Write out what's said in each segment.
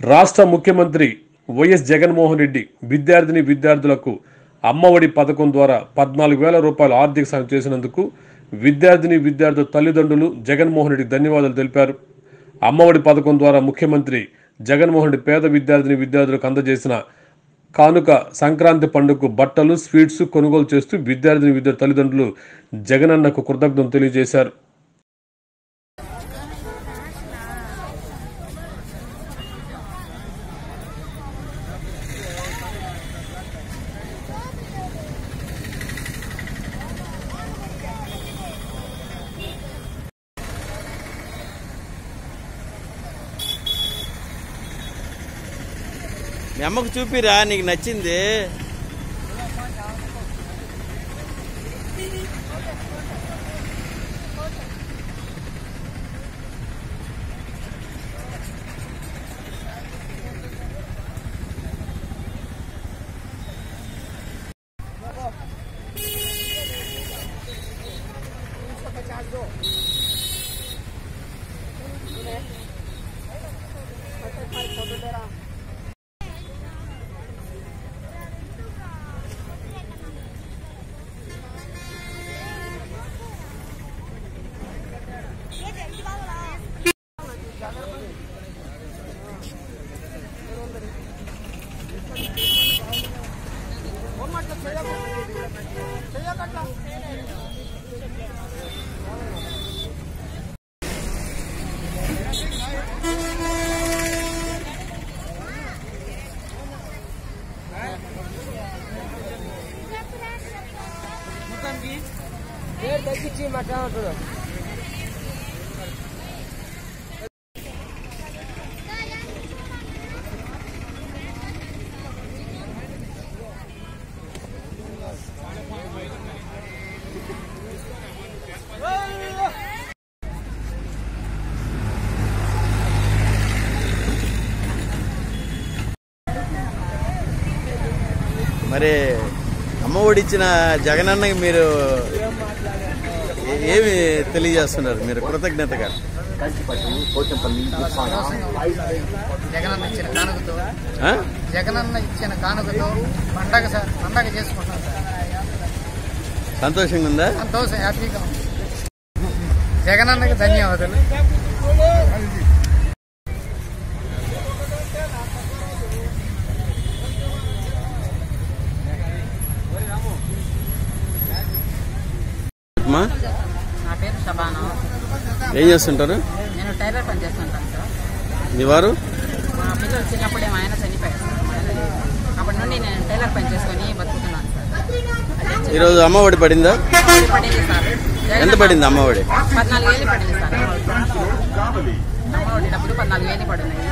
రాష్ట్ర ముఖ్యమంత్రి వైఎస్ జగన్మోహన్ రెడ్డి విద్యార్థిని విద్యార్థులకు అమ్మఒడి పథకం ద్వారా పద్నాలుగు వేల రూపాయలు ఆర్థిక సాయం చేసినందుకు విద్యార్థిని విద్యార్థుల తల్లిదండ్రులు జగన్మోహన్ రెడ్డికి ధన్యవాదాలు తెలిపారు. అమ్మఒడి పథకం ద్వారా ముఖ్యమంత్రి జగన్మోహన్ రెడ్డి పేద విద్యార్థిని విద్యార్థులకు అందజేసిన కానుక సంక్రాంతి పండుగకు బట్టలు స్వీట్స్ కొనుగోలు చేస్తూ విద్యార్థిని విద్యార్థి తల్లిదండ్రులు జగనన్నకు కృతజ్ఞతలు తెలియజేశారు. మీ అమ్మకు చూపిరా నీకు నచ్చింది. Yeah, that's the team I got for. మరి అమ్మ ఒడి ఇచ్చిన జగనన్నకి మీరు ఏమి తెలియజేస్తున్నారు? మీరు కృతజ్ఞతగా. జగనన్న ఇచ్చిన కానుకతో? జగనన్న ఇచ్చిన కానుకతో పండగ సార్ పండగ చేసుకుంటాం సంతోషంగా ఉందా? సంతోషం హ్యాపీగా జగనన్నకి ధన్యవాదాలు. అమ్మా? నా పేరు షబానా ఏం చేస్తుంటారు? నేను టైలర్ పని చేస్తుంటాను సార్. మీ వారు? మా పిల్లలు చిన్నప్పుడే మా ఆయన చనిపోయారు సార్. మా ఆయన అప్పటి నుండి నేను టైలర్ పని చేసుకొని బతుకుతున్నాను సార్. ఈరోజు అమ్మ ఒడి పడిందా? అది పడింది సార్. జగన్ ఎంత పడింది అమ్మ ఒడి? పద్నాలుగు వేలు పడింది సార్. అమ్మఒడి డబ్బులు పద్నాలుగు వేలు పడినాయి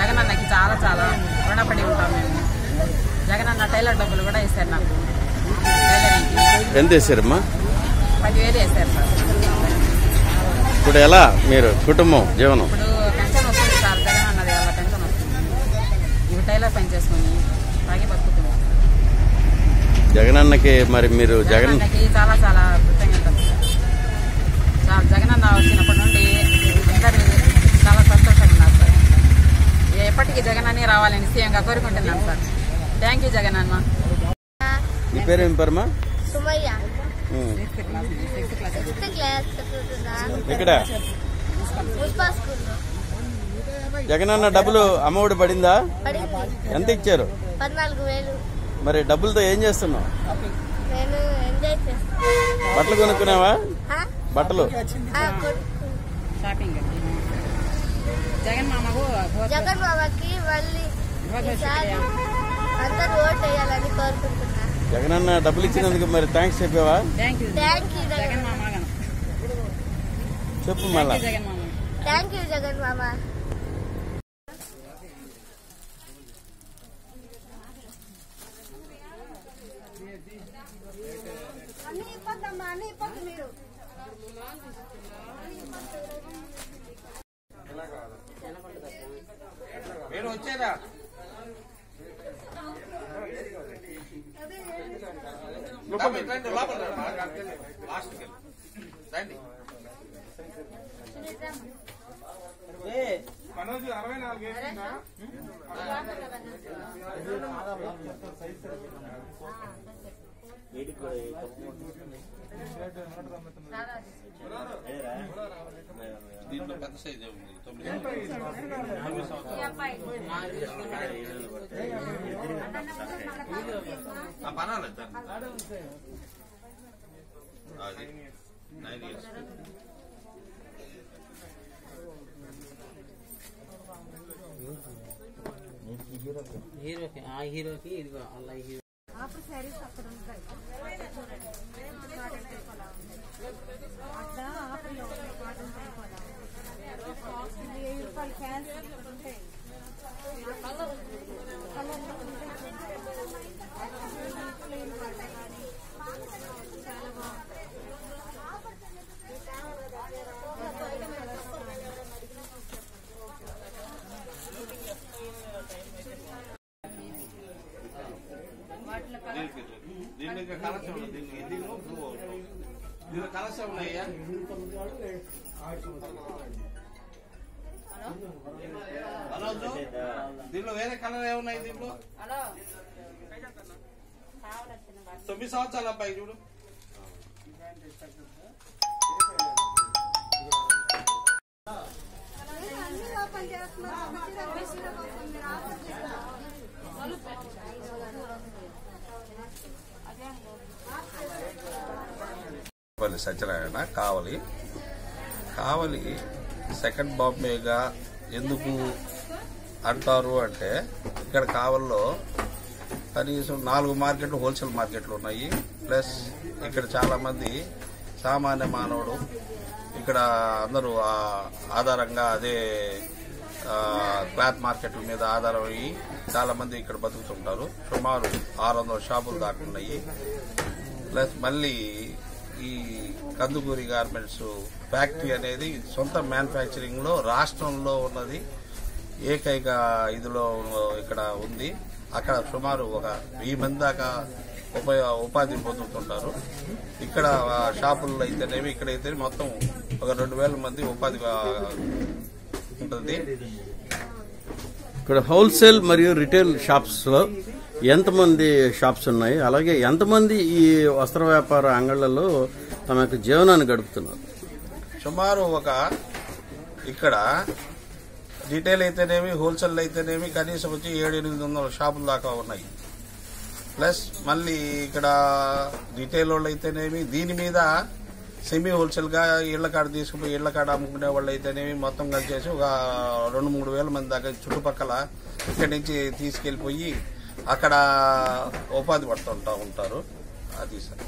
జగన్ అన్నకి చాలా చాలా రుణపడి ఉంటాం మేము. జగన్ అన్న టైలర్ డబ్బులు కూడా ఇస్తారు నాకు. టైలరింగ్కి. ఎంత వేసారమ్మా పదివేలు వేశారు సార్. ఇప్పుడు ఎలా? మీరు కుటుంబం జీవనం? ఇప్పుడు పెన్షన్ వస్తుంది సార్ జగన్ అన్నది పెన్షన్ వస్తుంది. టైలర్ పని చేసుకొని బతుకుతున్నాం. జగనన్నకి మరి మీరు జగన్ చాలా చాలా కృతజ్ఞతలు సార్. చాలా జగనన్న వచ్చినప్పటి నుండి అందరూ చాలా సంతోషంగా ఉన్నారు సార్. ఎప్పటికీ జగనన్నే రావాలని సీఎంగా కోరుకుంటున్నాను సార్. థ్యాంక్ యూ జగనన్న నీ పేరు ఏం సుమయ్య. ఇక్కడ? జగనన్న డబ్బులు అమ్మ ఒడి పడిందా. ఎంత ఇచ్చారు? మరి డబ్బులతో ఏం చేస్తున్నావు? బట్టలు కొనుక్కున్నావా? బట్టలు? జగన్ మామకు జగన్ బాబాకి మళ్ళీ అందరూ ఓట్ వేయాలని కోరుకుంటున్నా. జగనన్న డబ్బులు ఇచ్చినందుకు మరి థ్యాంక్స్ చెప్పేవా? చెప్పు మళ్ళా. థ్యాంక్ యూ జగన్ మీరు. వచ్చేదా మనోజ్ అరవై నాలుగు దీంట్లో పెద్ద సైజ్ తొమ్మిది సంవత్సరాలు పర్వాలేదు దాన్ని. అది నైన్ ఇయర్స్ హీరోకి ఆ హీరోకి ఇదిగో అలా హీరో దీనికి కలర్స్ దీనిలో బ్లూ దీనిలో ఉన్నాయా హలో దీనిలో వేరే కలర్ ఏమున్నాయి దీంట్లో తొమ్మిది సంవత్సరాలు అబ్బాయి చూడు పల్లి సత్యనారాయణ కావలి. కావలి సెకండ్ బాంబేగా ఎందుకు అంటారు అంటే ఇక్కడ కావల్లో కనీసం నాలుగు మార్కెట్లు హోల్సేల్ మార్కెట్లు ఉన్నాయి. ప్లస్ ఇక్కడ చాలా మంది సామాన్య మానవుడు. ఇక్కడ అందరూ ఆధారంగా అదే క్లాత్ మార్కెట్ల మీద ఆధారమయ్యి చాలా మంది ఇక్కడ బతుకుతుంటారు. సుమారు ఆరు వందల షాపులు దాకా ఉన్నాయి. ప్లస్ మళ్ళీ ఈ కందుకూరి గార్మెంట్స్ ఫ్యాక్టరీ అనేది సొంత మ్యానుఫ్యాక్చరింగ్లో రాష్ట్రంలో ఉన్నది. ఏకైక ఇదిలో ఇక్కడ ఉంది. అక్కడ సుమారు ఒక వెయ్యి మంది దాకా ఉపయోగ ఉపాధి పొందుతుంటారు. ఇక్కడ ఆ, షాపుల్లో అయితేనేమి ఇక్కడైతే మొత్తం ఒక రెండు వేల మంది ఉపాధి ఉంటుంది ఇక్కడ హోల్సేల్ మరియు రిటైల్ షాప్స్లో ఎంతమంది షాప్స్ ఉన్నాయి? అలాగే ఎంతమంది ఈ వస్త్ర వ్యాపార అంగళ్ళలో తమ యొక్క జీవనాన్ని గడుపుతున్నారు? సుమారు ఒక ఇక్కడ రిటైల్ అయితేనేమి హోల్సేల్ అయితేనేమి కనీసం వచ్చి ఏడు ఎనిమిది వందల షాపుల దాకా ఉన్నాయి. ప్లస్ మళ్ళీ ఇక్కడ రిటైల్ వాళ్ళు అయితేనేమి దీని మీద సెమీ హోల్సేల్గా ఇళ్ళ కాడ తీసుకుపోయి ఇళ్ళ కాడ అమ్ముకునే వాళ్ళు అయితేనేమి మొత్తం కలిసేసి ఒక రెండు మూడు వేల మంది దాకా చుట్టుపక్కల ఇక్కడి నుంచి తీసుకెళ్ళిపోయి అక్కడ ఉపాధి పడుతుంటా ఉంటారు. అది సార్.